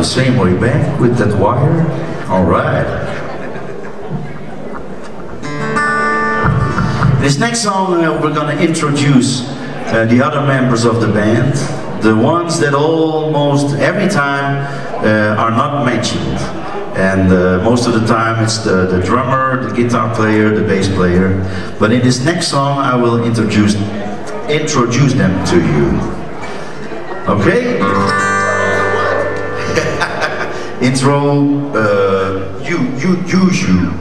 the same way back with that wire? All right. This next song, uh, we're gonna introduce uh, the other members of the band, the ones that almost every time uh, are not mentioned. And uh, most of the time it's the, the drummer, the guitar player, the bass player. But in this next song, I will introduce introduce them to you. Okay? Intro, uh, you, you, use you.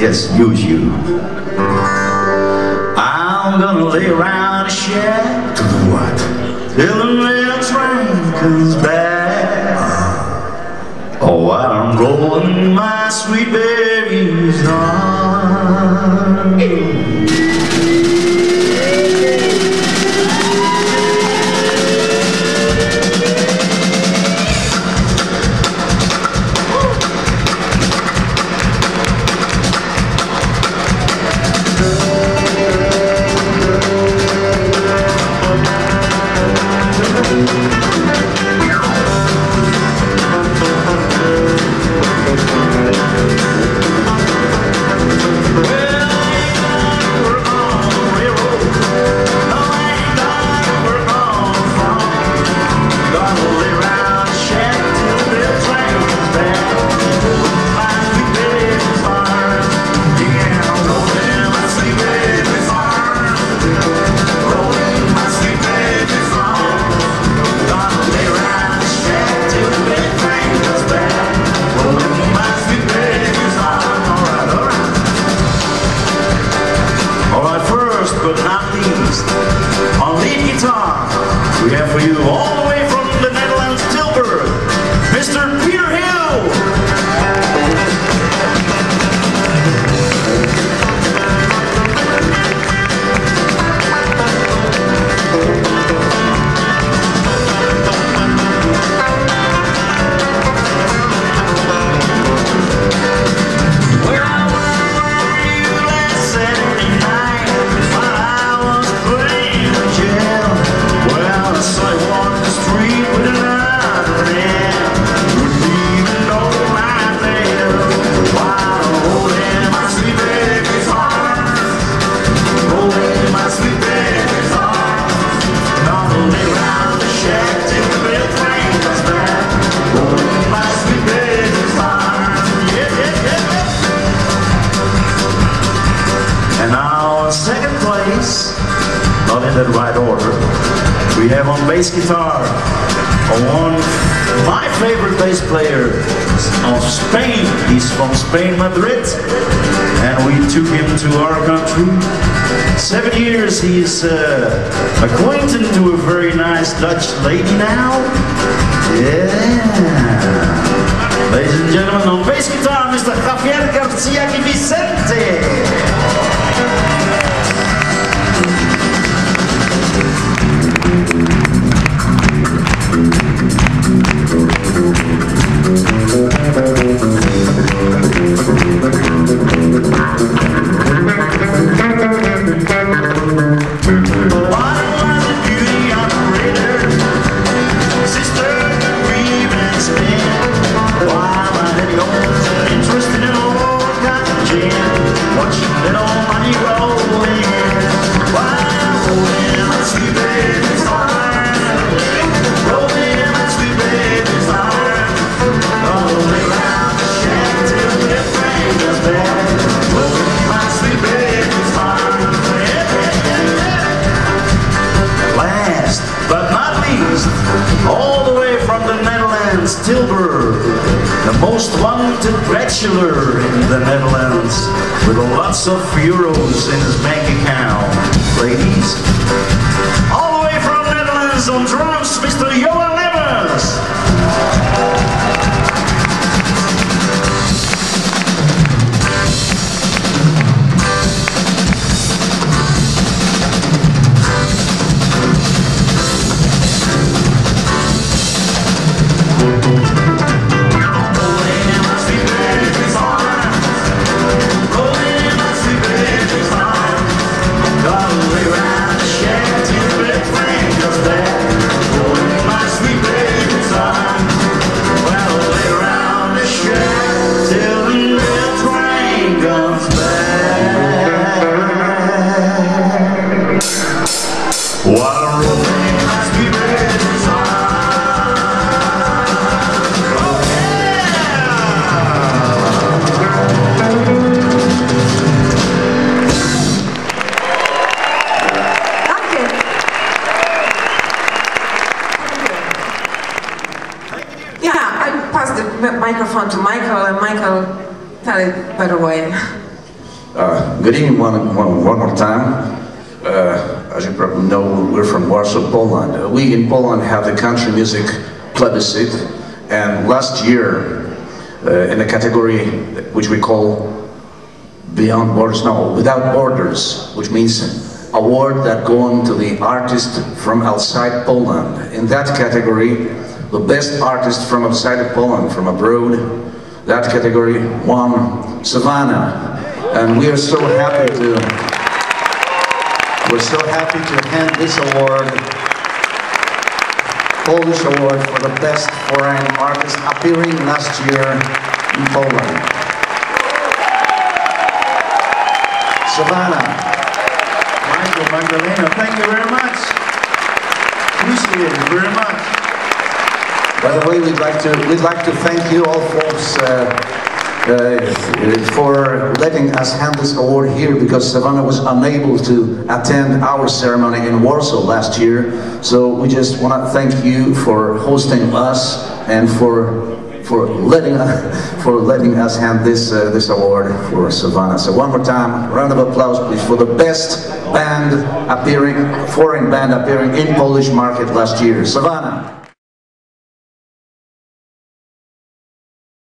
yes, use you. I'm gonna lay around a shed. To do what? Till the little train comes back. Oh, I'm rolling my sweet baby's we have on bass guitar, one my favorite bass player of Spain. He's from Spain, Madrid, and we took him to our country. Seven years he's uh, acquainted to a very nice Dutch lady now. Yeah. Ladies and gentlemen, on bass guitar, Mr. Javier Garcia Vicente. Wanted bachelor in the Netherlands, with lots of euros in his bank account. Ladies, all the way from Netherlands on drums, Mr. Johan Lemmers. Microphone to Michael, and Michael tell it better way. Uh, good evening one, one, one more time. Uh, as you probably know, we're from Warsaw, Poland. Uh, we in Poland have the country music plebiscite, and last year, uh, in a category which we call Beyond Borders, no, Without Borders, which means award that going to the artist from outside Poland. In that category, the best artist from outside of Poland, from abroad, that category won Savannah. And we are so happy to, we're so happy to hand this award, Polish award for the best foreign artist appearing last year in Poland. Savannah. Michael Magdalena, thank you very much. Appreciate it very much. By the way, we'd like to we'd like to thank you all folks uh, uh, for letting us hand this award here because Savannah was unable to attend our ceremony in Warsaw last year. So we just want to thank you for hosting us and for for letting for letting us hand this uh, this award for Savannah. So one more time, round of applause, please, for the best band appearing, foreign band appearing in Polish market last year, Savannah.